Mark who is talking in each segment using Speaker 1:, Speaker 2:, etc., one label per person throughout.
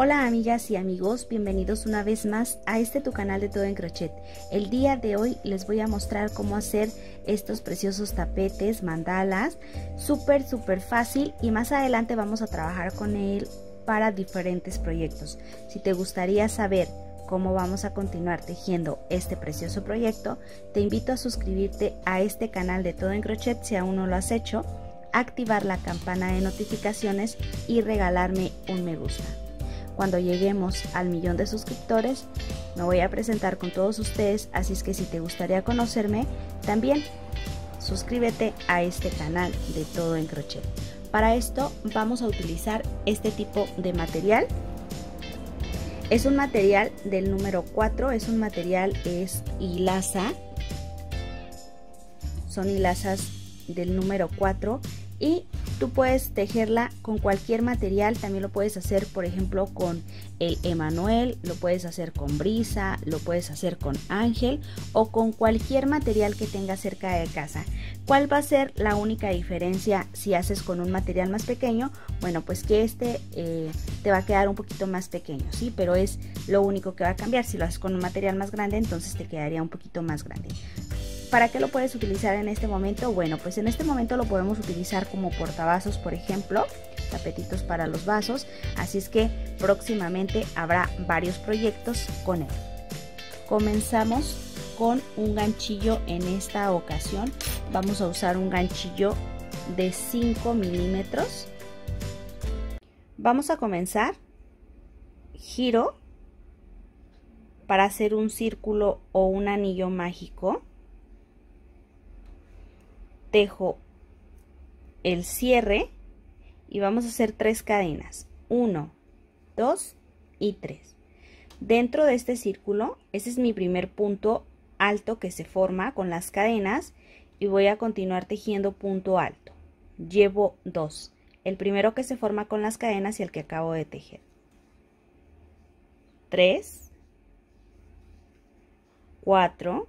Speaker 1: Hola amigas y amigos, bienvenidos una vez más a este tu canal de Todo en Crochet. El día de hoy les voy a mostrar cómo hacer estos preciosos tapetes, mandalas, súper súper fácil y más adelante vamos a trabajar con él para diferentes proyectos. Si te gustaría saber cómo vamos a continuar tejiendo este precioso proyecto, te invito a suscribirte a este canal de Todo en Crochet si aún no lo has hecho, activar la campana de notificaciones y regalarme un me gusta. Cuando lleguemos al millón de suscriptores, me voy a presentar con todos ustedes, así es que si te gustaría conocerme, también suscríbete a este canal de Todo en Crochet. Para esto vamos a utilizar este tipo de material. Es un material del número 4, es un material es hilaza. Son hilazas del número 4 y Tú puedes tejerla con cualquier material, también lo puedes hacer por ejemplo con el Emanuel, lo puedes hacer con brisa, lo puedes hacer con ángel o con cualquier material que tengas cerca de casa. ¿Cuál va a ser la única diferencia si haces con un material más pequeño? Bueno, pues que este eh, te va a quedar un poquito más pequeño, ¿sí? Pero es lo único que va a cambiar. Si lo haces con un material más grande, entonces te quedaría un poquito más grande. ¿Para qué lo puedes utilizar en este momento? Bueno, pues en este momento lo podemos utilizar como portavasos, por ejemplo, tapetitos para los vasos, así es que próximamente habrá varios proyectos con él. Comenzamos con un ganchillo en esta ocasión. Vamos a usar un ganchillo de 5 milímetros. Vamos a comenzar. Giro para hacer un círculo o un anillo mágico tejo el cierre y vamos a hacer tres cadenas 1 2 y 3 dentro de este círculo ese es mi primer punto alto que se forma con las cadenas y voy a continuar tejiendo punto alto llevo dos, el primero que se forma con las cadenas y el que acabo de tejer 3 4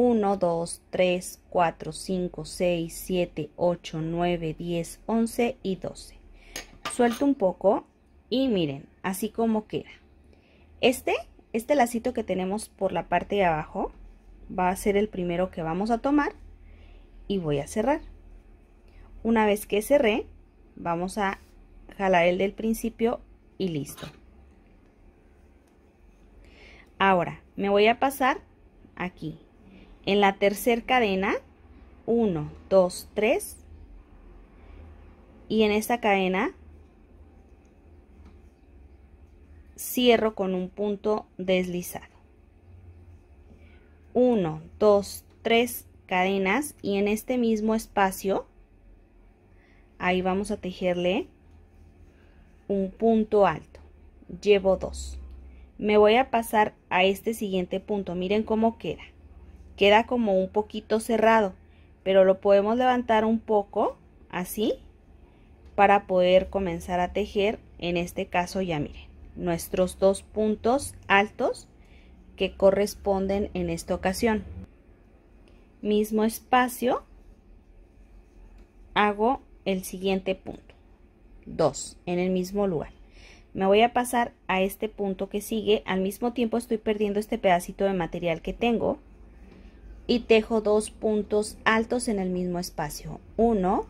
Speaker 1: 1, 2, 3, 4, 5, 6, 7, 8, 9, 10, 11 y 12. Suelto un poco y miren, así como queda. Este, este lacito que tenemos por la parte de abajo va a ser el primero que vamos a tomar y voy a cerrar. Una vez que cerré, vamos a jalar el del principio y listo. Ahora, me voy a pasar aquí en la tercera cadena, 1, 2, 3. Y en esta cadena, cierro con un punto deslizado. 1, 2, 3 cadenas y en este mismo espacio, ahí vamos a tejerle un punto alto. Llevo 2. Me voy a pasar a este siguiente punto. Miren cómo queda queda como un poquito cerrado, pero lo podemos levantar un poco, así, para poder comenzar a tejer, en este caso ya miren, nuestros dos puntos altos que corresponden en esta ocasión. Mismo espacio, hago el siguiente punto, 2, en el mismo lugar. Me voy a pasar a este punto que sigue, al mismo tiempo estoy perdiendo este pedacito de material que tengo, y tejo dos puntos altos en el mismo espacio. 1,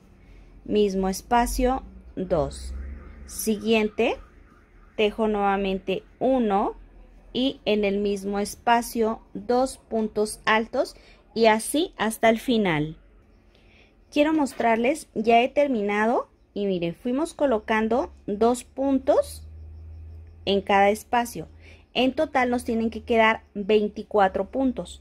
Speaker 1: mismo espacio, 2. Siguiente, tejo nuevamente uno y en el mismo espacio dos puntos altos y así hasta el final. Quiero mostrarles, ya he terminado y miren, fuimos colocando dos puntos en cada espacio. En total nos tienen que quedar 24 puntos.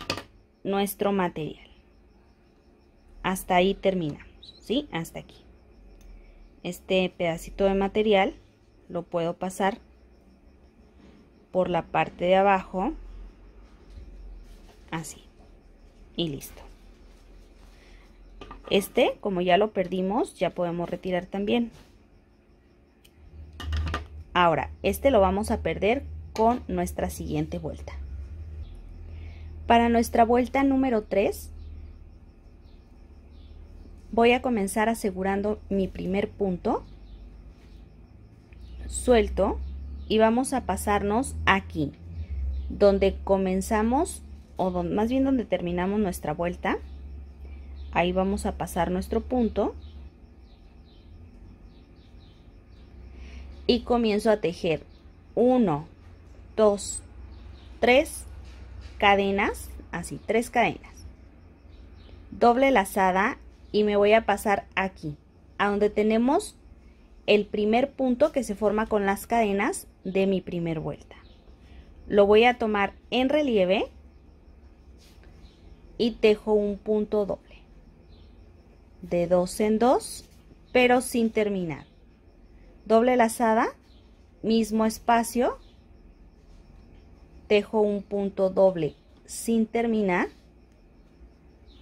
Speaker 1: nuestro material. Hasta ahí terminamos, ¿sí? Hasta aquí. Este pedacito de material lo puedo pasar por la parte de abajo, así, y listo. Este, como ya lo perdimos, ya podemos retirar también. Ahora, este lo vamos a perder con nuestra siguiente vuelta. Para nuestra vuelta número 3 voy a comenzar asegurando mi primer punto, suelto y vamos a pasarnos aquí, donde comenzamos o más bien donde terminamos nuestra vuelta. Ahí vamos a pasar nuestro punto y comienzo a tejer 1, 2, 3 cadenas, así, tres cadenas, doble lazada y me voy a pasar aquí, a donde tenemos el primer punto que se forma con las cadenas de mi primer vuelta. Lo voy a tomar en relieve y tejo un punto doble de dos en dos pero sin terminar doble lazada mismo espacio tejo un punto doble sin terminar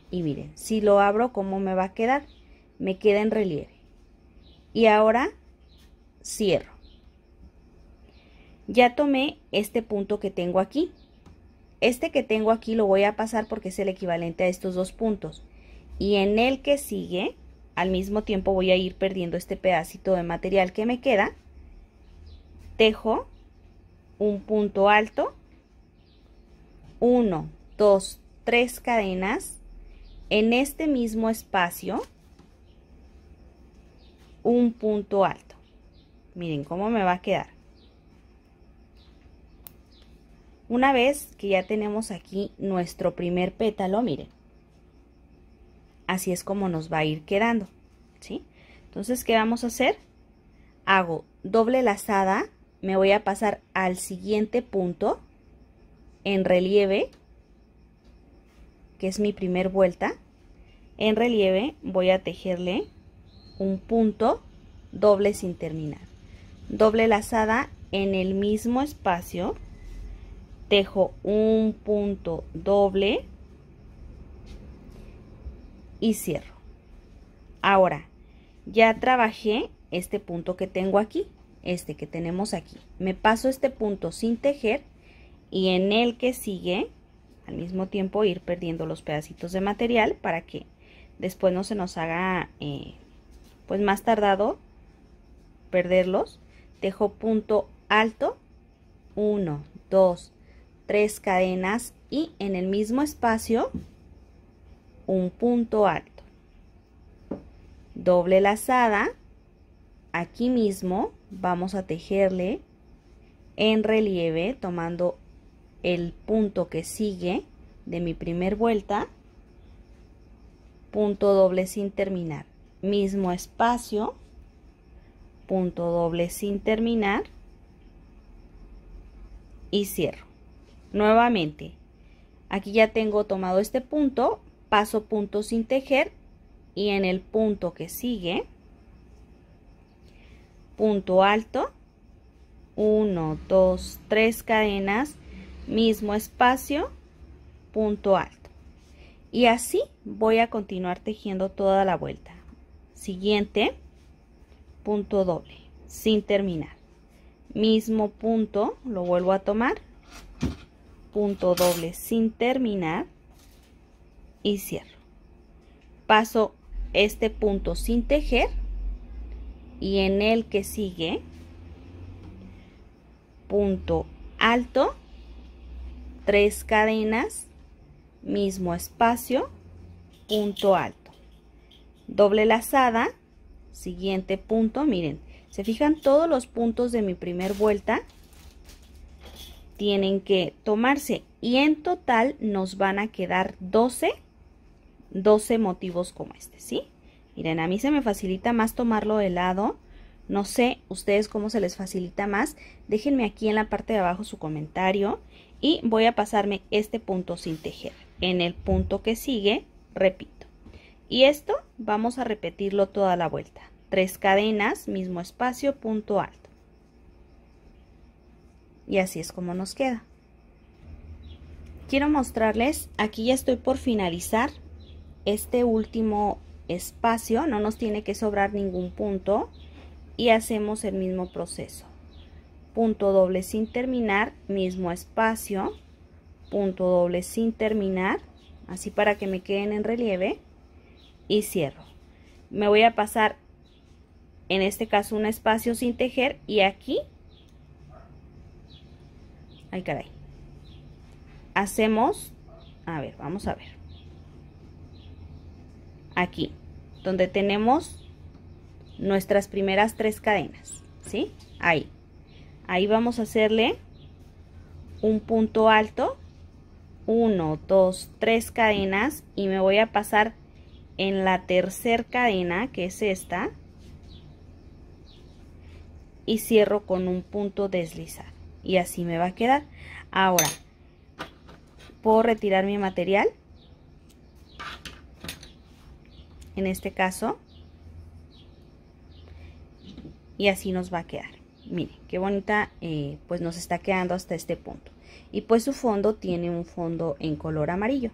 Speaker 1: y miren si lo abro cómo me va a quedar me queda en relieve y ahora cierro ya tomé este punto que tengo aquí este que tengo aquí lo voy a pasar porque es el equivalente a estos dos puntos y en el que sigue al mismo tiempo voy a ir perdiendo este pedacito de material que me queda tejo un punto alto 1, 2, 3 cadenas en este mismo espacio un punto alto. Miren cómo me va a quedar. Una vez que ya tenemos aquí nuestro primer pétalo, miren. Así es como nos va a ir quedando, ¿sí? Entonces, ¿qué vamos a hacer? Hago doble lazada, me voy a pasar al siguiente punto en relieve, que es mi primer vuelta, en relieve voy a tejerle un punto doble sin terminar. Doble lazada en el mismo espacio, tejo un punto doble y cierro. Ahora, ya trabajé este punto que tengo aquí, este que tenemos aquí. Me paso este punto sin tejer y en el que sigue al mismo tiempo ir perdiendo los pedacitos de material para que después no se nos haga eh, pues más tardado perderlos dejo punto alto 1 2 3 cadenas y en el mismo espacio un punto alto doble lazada aquí mismo vamos a tejerle en relieve tomando el punto que sigue de mi primer vuelta, punto doble sin terminar, mismo espacio, punto doble sin terminar y cierro. Nuevamente, aquí ya tengo tomado este punto, paso punto sin tejer y en el punto que sigue, punto alto, 1, 2, 3 cadenas, mismo espacio, punto alto. Y así voy a continuar tejiendo toda la vuelta. Siguiente, punto doble, sin terminar. Mismo punto, lo vuelvo a tomar, punto doble sin terminar y cierro. Paso este punto sin tejer y en el que sigue punto alto tres cadenas, mismo espacio, punto alto. Doble lazada, siguiente punto, miren, se fijan todos los puntos de mi primer vuelta tienen que tomarse y en total nos van a quedar 12, 12 motivos como este, ¿sí? Miren, a mí se me facilita más tomarlo de lado, no sé ustedes cómo se les facilita más, déjenme aquí en la parte de abajo su comentario y voy a pasarme este punto sin tejer en el punto que sigue repito y esto vamos a repetirlo toda la vuelta tres cadenas mismo espacio punto alto y así es como nos queda quiero mostrarles aquí ya estoy por finalizar este último espacio no nos tiene que sobrar ningún punto y hacemos el mismo proceso punto doble sin terminar, mismo espacio, punto doble sin terminar, así para que me queden en relieve y cierro. Me voy a pasar en este caso un espacio sin tejer y aquí, ay caray, hacemos, a ver, vamos a ver, aquí, donde tenemos nuestras primeras tres cadenas, ¿sí? Ahí ahí vamos a hacerle un punto alto 1 2 3 cadenas y me voy a pasar en la tercera cadena que es esta y cierro con un punto deslizar. y así me va a quedar ahora puedo retirar mi material en este caso y así nos va a quedar miren qué bonita eh, pues nos está quedando hasta este punto y pues su fondo tiene un fondo en color amarillo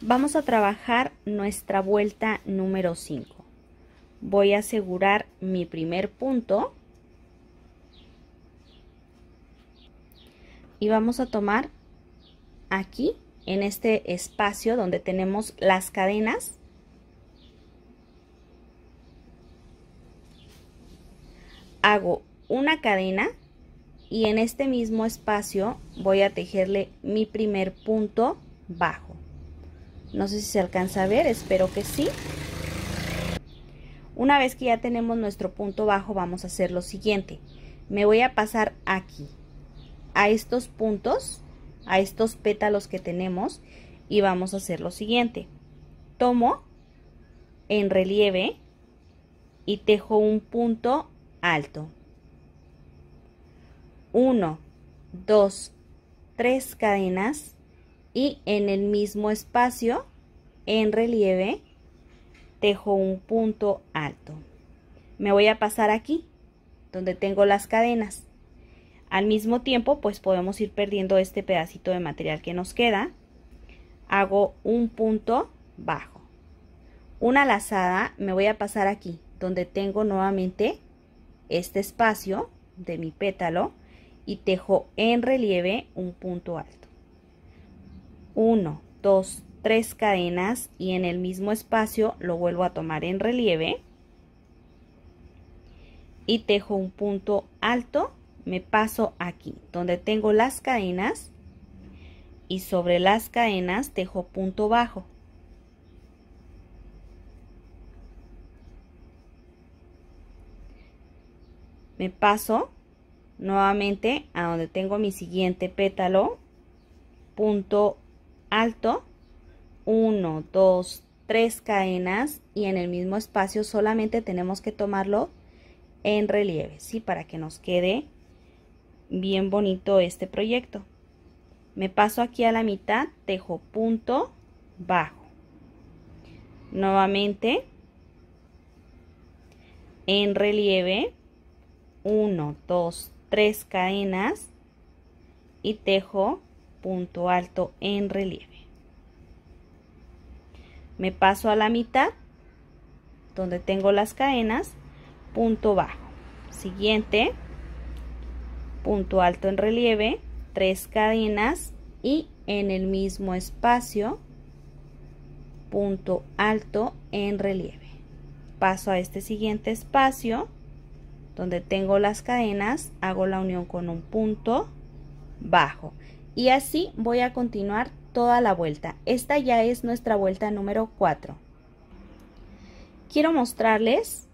Speaker 1: vamos a trabajar nuestra vuelta número 5 voy a asegurar mi primer punto y vamos a tomar aquí en este espacio donde tenemos las cadenas hago una cadena y en este mismo espacio voy a tejerle mi primer punto bajo no sé si se alcanza a ver espero que sí una vez que ya tenemos nuestro punto bajo vamos a hacer lo siguiente me voy a pasar aquí a estos puntos a estos pétalos que tenemos y vamos a hacer lo siguiente tomo en relieve y tejo un punto alto. 1, 2, 3 cadenas y en el mismo espacio, en relieve, dejo un punto alto. Me voy a pasar aquí, donde tengo las cadenas. Al mismo tiempo, pues podemos ir perdiendo este pedacito de material que nos queda. Hago un punto bajo. Una lazada me voy a pasar aquí, donde tengo nuevamente este espacio de mi pétalo y tejo en relieve un punto alto. 1, 2, 3 cadenas y en el mismo espacio lo vuelvo a tomar en relieve y tejo un punto alto, me paso aquí donde tengo las cadenas y sobre las cadenas tejo punto bajo me paso nuevamente a donde tengo mi siguiente pétalo, punto alto, 1, 2, 3 cadenas y en el mismo espacio solamente tenemos que tomarlo en relieve, ¿sí? Para que nos quede bien bonito este proyecto. Me paso aquí a la mitad, tejo punto bajo. Nuevamente en relieve 1, 2, 3 cadenas y tejo punto alto en relieve. Me paso a la mitad donde tengo las cadenas, punto bajo. Siguiente, punto alto en relieve, 3 cadenas y en el mismo espacio, punto alto en relieve. Paso a este siguiente espacio donde tengo las cadenas hago la unión con un punto bajo y así voy a continuar toda la vuelta esta ya es nuestra vuelta número 4 quiero mostrarles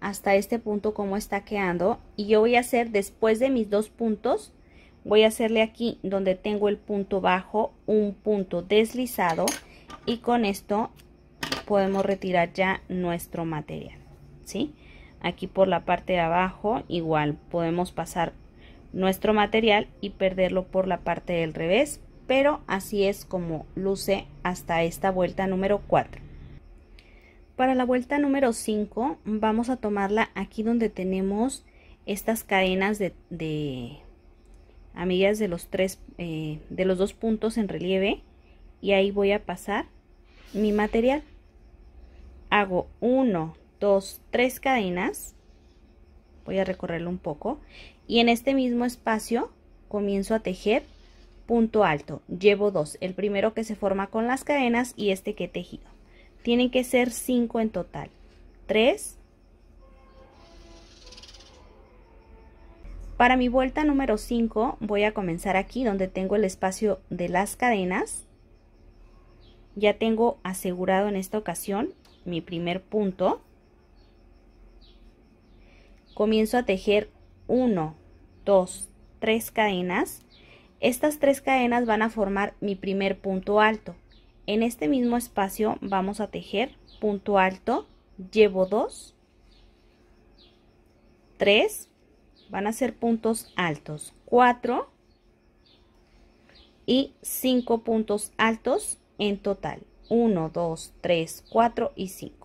Speaker 1: hasta este punto cómo está quedando y yo voy a hacer después de mis dos puntos voy a hacerle aquí donde tengo el punto bajo un punto deslizado y con esto podemos retirar ya nuestro material ¿sí? aquí por la parte de abajo igual podemos pasar nuestro material y perderlo por la parte del revés pero así es como luce hasta esta vuelta número 4 para la vuelta número 5 vamos a tomarla aquí donde tenemos estas cadenas de, de amigas de los tres eh, de los dos puntos en relieve y ahí voy a pasar mi material hago 1 Dos, tres cadenas, voy a recorrerlo un poco, y en este mismo espacio comienzo a tejer punto alto, llevo dos, el primero que se forma con las cadenas y este que he tejido. Tienen que ser 5 en total, 3, Para mi vuelta número 5 voy a comenzar aquí donde tengo el espacio de las cadenas. Ya tengo asegurado en esta ocasión mi primer punto comienzo a tejer 1, 2, 3 cadenas. Estas tres cadenas van a formar mi primer punto alto. En este mismo espacio vamos a tejer punto alto, llevo 2, 3, van a ser puntos altos, 4 y 5 puntos altos en total. 1, 2, 3, 4 y 5.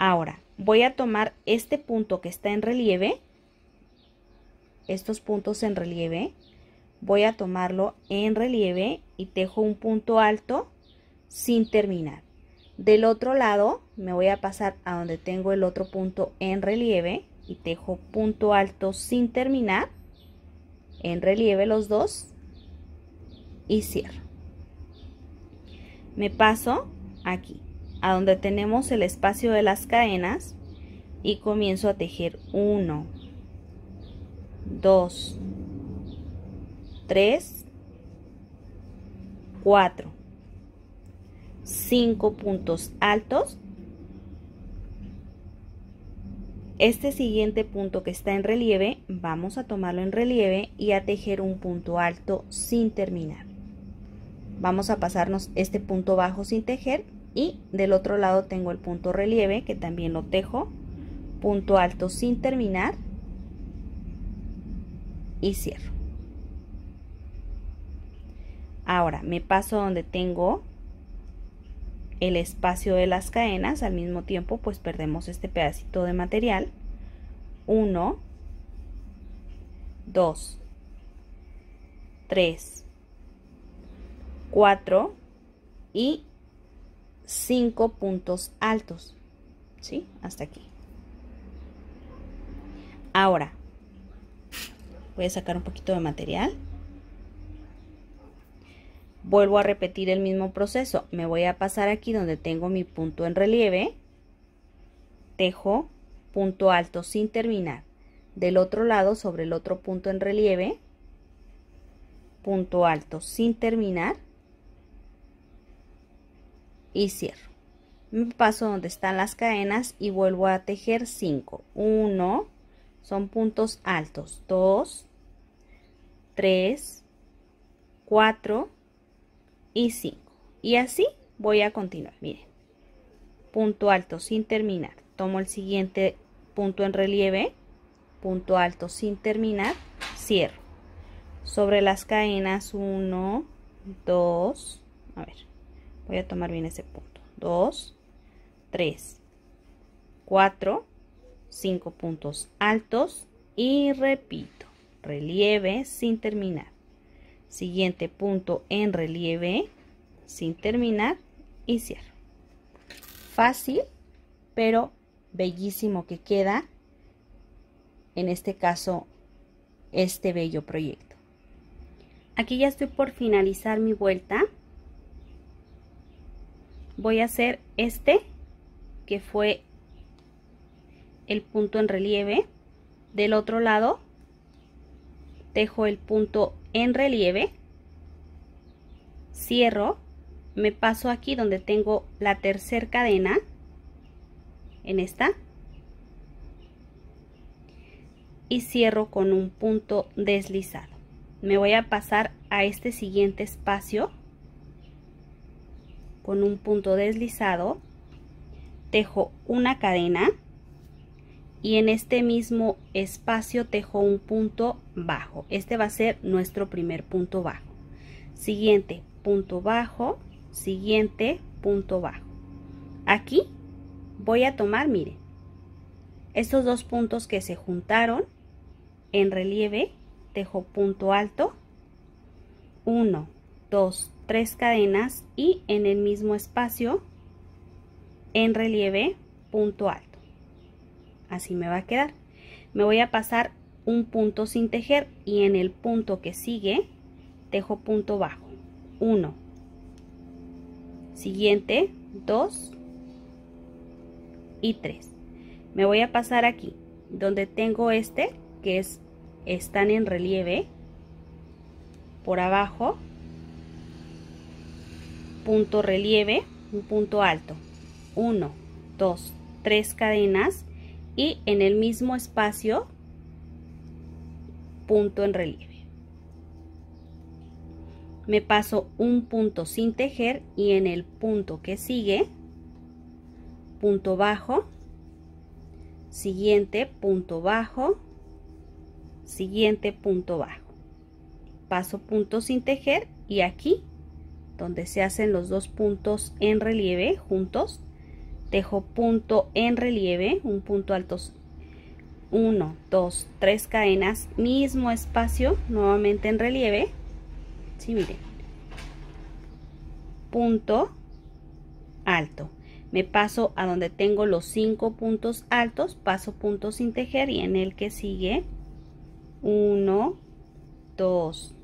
Speaker 1: Ahora, voy a tomar este punto que está en relieve, estos puntos en relieve, voy a tomarlo en relieve y tejo un punto alto sin terminar. Del otro lado me voy a pasar a donde tengo el otro punto en relieve y tejo punto alto sin terminar, en relieve los dos y cierro. Me paso aquí a donde tenemos el espacio de las cadenas y comienzo a tejer 1 2 3 4 5 puntos altos este siguiente punto que está en relieve vamos a tomarlo en relieve y a tejer un punto alto sin terminar vamos a pasarnos este punto bajo sin tejer y del otro lado tengo el punto relieve que también lo tejo punto alto sin terminar y cierro ahora me paso donde tengo el espacio de las cadenas al mismo tiempo pues perdemos este pedacito de material 1 2 3 4 y cinco puntos altos. ¿Sí? Hasta aquí. Ahora, voy a sacar un poquito de material. Vuelvo a repetir el mismo proceso. Me voy a pasar aquí donde tengo mi punto en relieve. Tejo punto alto sin terminar. Del otro lado, sobre el otro punto en relieve, punto alto sin terminar cierro. Me paso donde están las cadenas y vuelvo a tejer 5. 1, son puntos altos. 2, 3, 4 y 5. Y así voy a continuar. Miren, punto alto sin terminar. Tomo el siguiente punto en relieve, punto alto sin terminar, cierro. Sobre las cadenas 1, 2, a ver, Voy a tomar bien ese punto. 2, 3, 4, 5 puntos altos y repito, relieve sin terminar. Siguiente punto en relieve sin terminar y cierro. Fácil, pero bellísimo que queda, en este caso, este bello proyecto. Aquí ya estoy por finalizar mi vuelta voy a hacer este que fue el punto en relieve del otro lado dejo el punto en relieve cierro me paso aquí donde tengo la tercera cadena en esta y cierro con un punto deslizado me voy a pasar a este siguiente espacio con un punto deslizado, tejo una cadena y en este mismo espacio tejo un punto bajo. Este va a ser nuestro primer punto bajo. Siguiente, punto bajo, siguiente, punto bajo. Aquí voy a tomar, miren, estos dos puntos que se juntaron en relieve, tejo punto alto, 1, 2, tres cadenas y en el mismo espacio en relieve punto alto así me va a quedar me voy a pasar un punto sin tejer y en el punto que sigue tejo punto bajo 1 siguiente 2 y 3 me voy a pasar aquí donde tengo este que es están en relieve por abajo punto relieve, un punto alto, 1, 2, 3 cadenas y en el mismo espacio punto en relieve. Me paso un punto sin tejer y en el punto que sigue, punto bajo, siguiente punto bajo, siguiente punto bajo. Paso punto sin tejer y aquí donde se hacen los dos puntos en relieve juntos tejo punto en relieve un punto alto 1 2 3 cadenas mismo espacio nuevamente en relieve si sí, miren punto alto me paso a donde tengo los 5 puntos altos paso punto sin tejer y en el que sigue 1 2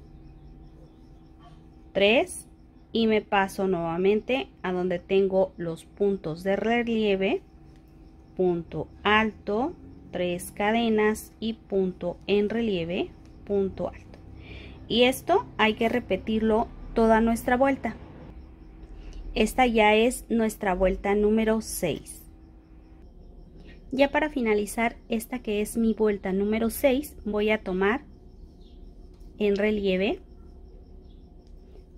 Speaker 1: 3 y me paso nuevamente a donde tengo los puntos de relieve punto alto tres cadenas y punto en relieve punto alto y esto hay que repetirlo toda nuestra vuelta esta ya es nuestra vuelta número 6 ya para finalizar esta que es mi vuelta número 6 voy a tomar en relieve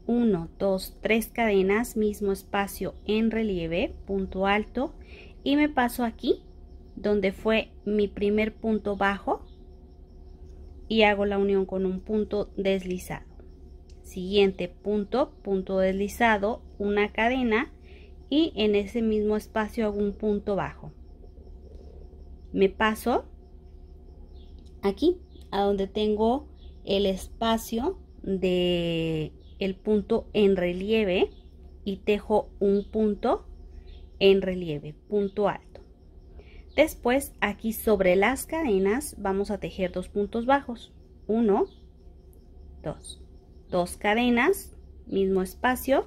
Speaker 1: 1, 2, 3 cadenas, mismo espacio en relieve, punto alto y me paso aquí donde fue mi primer punto bajo y hago la unión con un punto deslizado. Siguiente punto, punto deslizado, una cadena y en ese mismo espacio hago un punto bajo. Me paso aquí a donde tengo el espacio de el punto en relieve y tejo un punto en relieve, punto alto. Después aquí sobre las cadenas vamos a tejer dos puntos bajos. uno dos Dos cadenas, mismo espacio,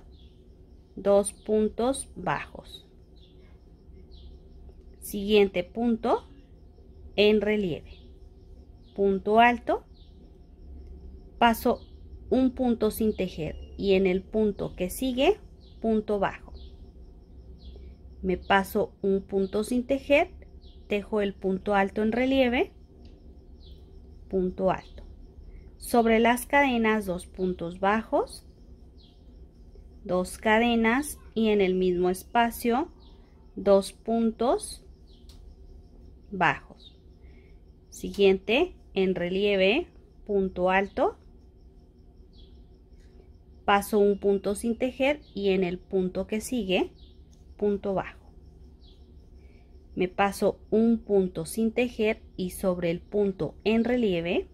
Speaker 1: dos puntos bajos. Siguiente punto en relieve. Punto alto. Paso un punto sin tejer y en el punto que sigue punto bajo me paso un punto sin tejer tejo el punto alto en relieve punto alto sobre las cadenas dos puntos bajos dos cadenas y en el mismo espacio dos puntos bajos siguiente en relieve punto alto paso un punto sin tejer y en el punto que sigue punto bajo me paso un punto sin tejer y sobre el punto en relieve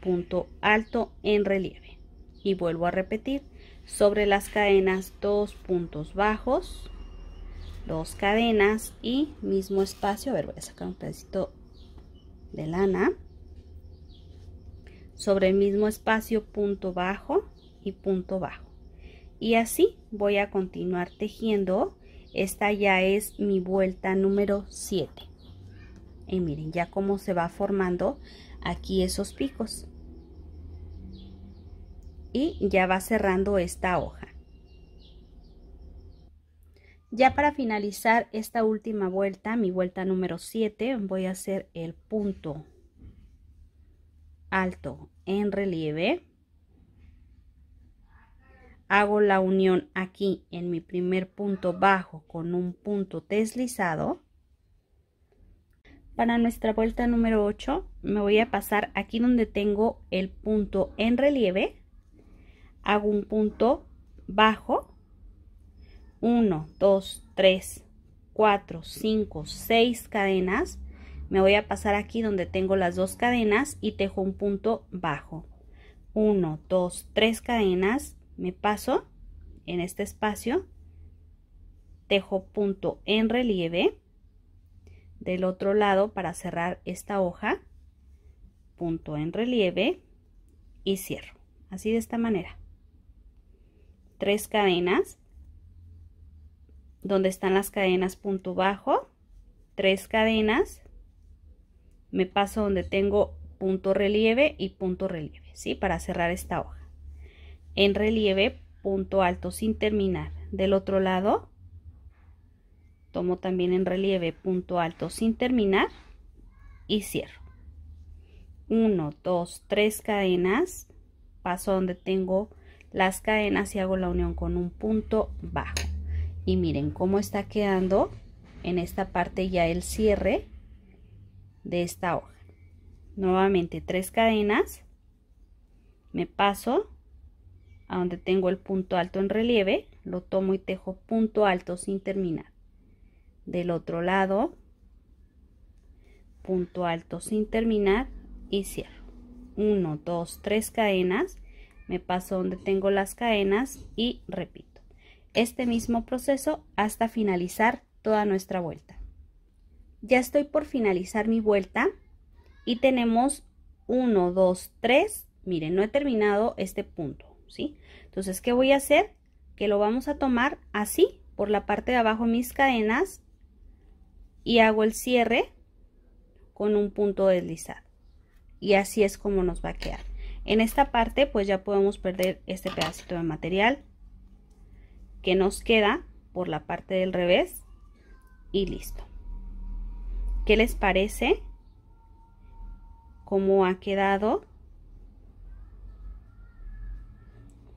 Speaker 1: punto alto en relieve y vuelvo a repetir sobre las cadenas dos puntos bajos dos cadenas y mismo espacio a ver voy a sacar un pedacito de lana sobre el mismo espacio punto bajo y punto bajo y así voy a continuar tejiendo esta ya es mi vuelta número 7 y miren ya cómo se va formando aquí esos picos y ya va cerrando esta hoja ya para finalizar esta última vuelta mi vuelta número 7 voy a hacer el punto alto en relieve hago la unión aquí en mi primer punto bajo con un punto deslizado. Para nuestra vuelta número 8 me voy a pasar aquí donde tengo el punto en relieve. Hago un punto bajo. 1, 2, 3, 4, 5, 6 cadenas. Me voy a pasar aquí donde tengo las dos cadenas y tejo un punto bajo. 1, 2, 3 cadenas me paso en este espacio, tejo punto en relieve, del otro lado para cerrar esta hoja, punto en relieve y cierro, así de esta manera. Tres cadenas, donde están las cadenas punto bajo, tres cadenas, me paso donde tengo punto relieve y punto relieve, ¿sí? Para cerrar esta hoja en relieve punto alto sin terminar. Del otro lado tomo también en relieve punto alto sin terminar y cierro. 1, 2, 3 cadenas, paso donde tengo las cadenas y hago la unión con un punto bajo. Y miren cómo está quedando en esta parte ya el cierre de esta hoja. Nuevamente tres cadenas, me paso a donde tengo el punto alto en relieve, lo tomo y tejo punto alto sin terminar. Del otro lado, punto alto sin terminar y cierro. 1, 2, 3 cadenas, me paso donde tengo las cadenas y repito. Este mismo proceso hasta finalizar toda nuestra vuelta. Ya estoy por finalizar mi vuelta y tenemos 1, 2, 3. Miren, no he terminado este punto. ¿sí? Entonces, ¿qué voy a hacer? Que lo vamos a tomar así, por la parte de abajo mis cadenas, y hago el cierre con un punto deslizado. Y así es como nos va a quedar. En esta parte, pues ya podemos perder este pedacito de material que nos queda por la parte del revés y listo. ¿Qué les parece? ¿Cómo ha quedado?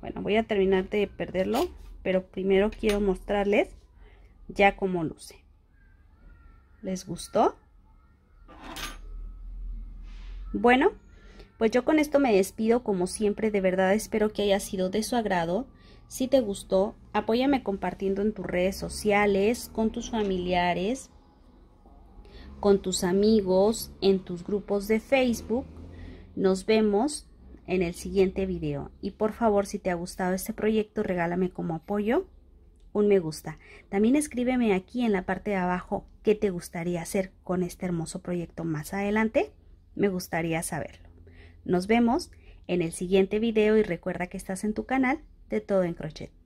Speaker 1: Bueno, voy a terminar de perderlo, pero primero quiero mostrarles ya cómo luce. ¿Les gustó? Bueno, pues yo con esto me despido como siempre, de verdad espero que haya sido de su agrado. Si te gustó, apóyame compartiendo en tus redes sociales, con tus familiares, con tus amigos, en tus grupos de Facebook. Nos vemos en el siguiente video. Y por favor, si te ha gustado este proyecto, regálame como apoyo un me gusta. También escríbeme aquí en la parte de abajo qué te gustaría hacer con este hermoso proyecto más adelante. Me gustaría saberlo. Nos vemos en el siguiente video y recuerda que estás en tu canal de Todo en Crochet.